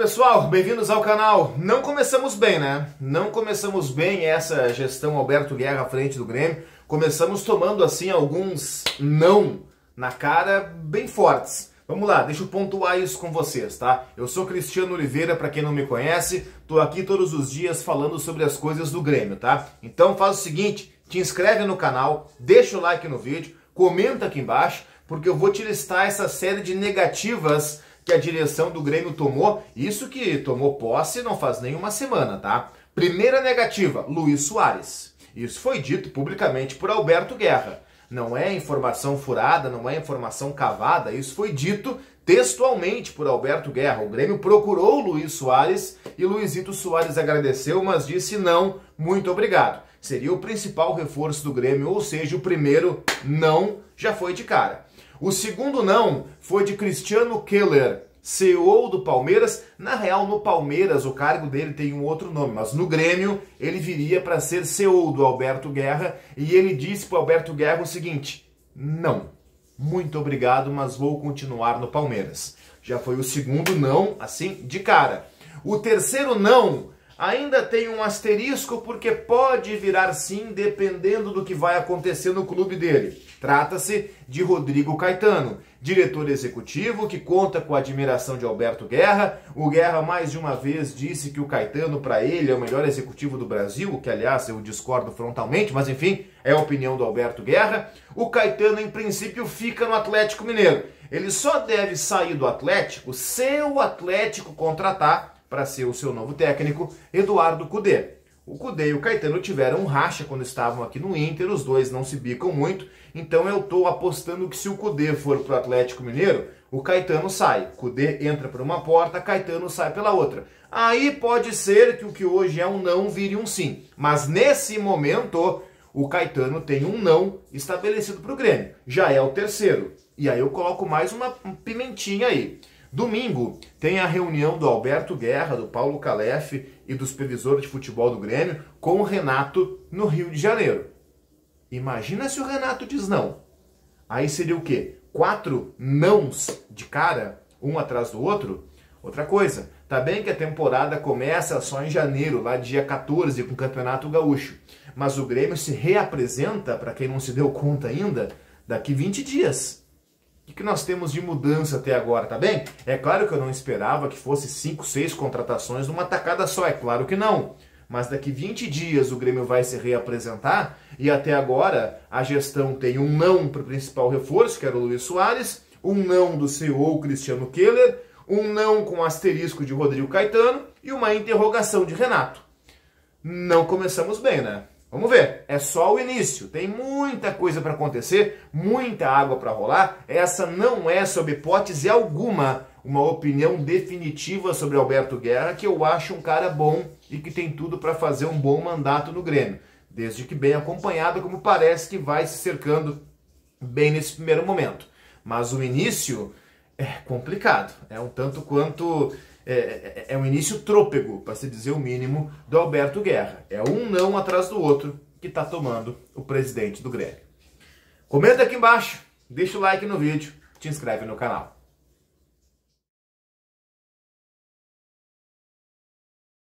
pessoal, bem-vindos ao canal. Não começamos bem, né? Não começamos bem essa gestão Alberto Guerra à frente do Grêmio. Começamos tomando assim alguns não na cara bem fortes. Vamos lá, deixa eu pontuar isso com vocês, tá? Eu sou Cristiano Oliveira, para quem não me conhece, tô aqui todos os dias falando sobre as coisas do Grêmio, tá? Então faz o seguinte, te inscreve no canal, deixa o like no vídeo, comenta aqui embaixo, porque eu vou te listar essa série de negativas que a direção do Grêmio tomou, isso que tomou posse não faz nem uma semana, tá? Primeira negativa, Luiz Soares. Isso foi dito publicamente por Alberto Guerra. Não é informação furada, não é informação cavada, isso foi dito textualmente por Alberto Guerra. O Grêmio procurou Luiz Soares e Luizito Soares agradeceu, mas disse não, muito obrigado. Seria o principal reforço do Grêmio, ou seja, o primeiro não já foi de cara. O segundo não foi de Cristiano Keller, CEO do Palmeiras. Na real, no Palmeiras o cargo dele tem um outro nome, mas no Grêmio ele viria para ser CEO do Alberto Guerra e ele disse para Alberto Guerra o seguinte: não, muito obrigado, mas vou continuar no Palmeiras. Já foi o segundo não, assim, de cara. O terceiro não ainda tem um asterisco porque pode virar sim dependendo do que vai acontecer no clube dele. Trata-se de Rodrigo Caetano, diretor executivo que conta com a admiração de Alberto Guerra. O Guerra mais de uma vez disse que o Caetano para ele é o melhor executivo do Brasil, que aliás eu discordo frontalmente, mas enfim, é a opinião do Alberto Guerra. O Caetano em princípio fica no Atlético Mineiro. Ele só deve sair do Atlético se o Atlético contratar para ser o seu novo técnico, Eduardo Cudê. O Cudê e o Caetano tiveram um racha quando estavam aqui no Inter, os dois não se bicam muito, então eu estou apostando que se o Cudê for para o Atlético Mineiro, o Caetano sai. Cudê entra por uma porta, Caetano sai pela outra. Aí pode ser que o que hoje é um não vire um sim, mas nesse momento o Caetano tem um não estabelecido para o Grêmio. Já é o terceiro. E aí eu coloco mais uma pimentinha aí. Domingo tem a reunião do Alberto Guerra, do Paulo Calef e dos previsores de futebol do Grêmio com o Renato no Rio de Janeiro. Imagina se o Renato diz não. Aí seria o quê? Quatro nãos de cara, um atrás do outro? Outra coisa, tá bem que a temporada começa só em janeiro, lá dia 14, com o Campeonato Gaúcho. Mas o Grêmio se reapresenta, para quem não se deu conta ainda, daqui 20 dias. O que nós temos de mudança até agora, tá bem? É claro que eu não esperava que fosse 5, 6 contratações numa tacada só, é claro que não. Mas daqui 20 dias o Grêmio vai se reapresentar e até agora a gestão tem um não para o principal reforço, que era o Luiz Soares, um não do CEO Cristiano Keller, um não com asterisco de Rodrigo Caetano e uma interrogação de Renato. Não começamos bem, né? Vamos ver, é só o início. Tem muita coisa para acontecer, muita água para rolar. Essa não é, sob hipótese alguma, uma opinião definitiva sobre Alberto Guerra, que eu acho um cara bom e que tem tudo para fazer um bom mandato no Grêmio. Desde que bem acompanhado, como parece que vai se cercando bem nesse primeiro momento. Mas o início é complicado, é um tanto quanto é, é um início trôpego, para se dizer o mínimo, do Alberto Guerra. É um não atrás do outro que está tomando o presidente do Grêmio. Comenta aqui embaixo, deixa o like no vídeo, te inscreve no canal.